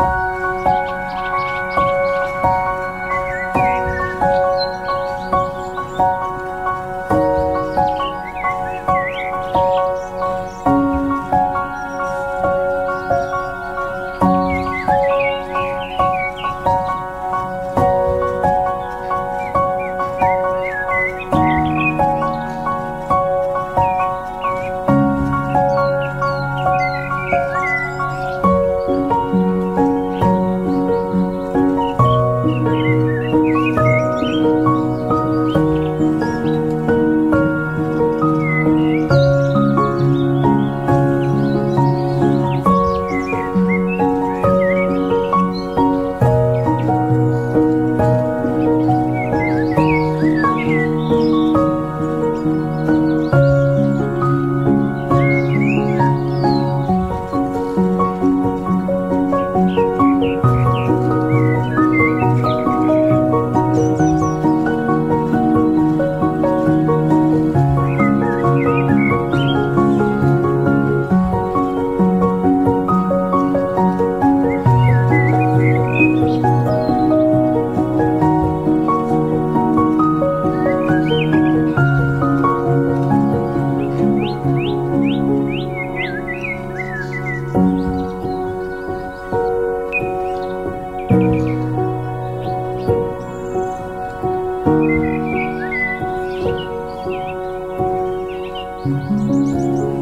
Thank you. Música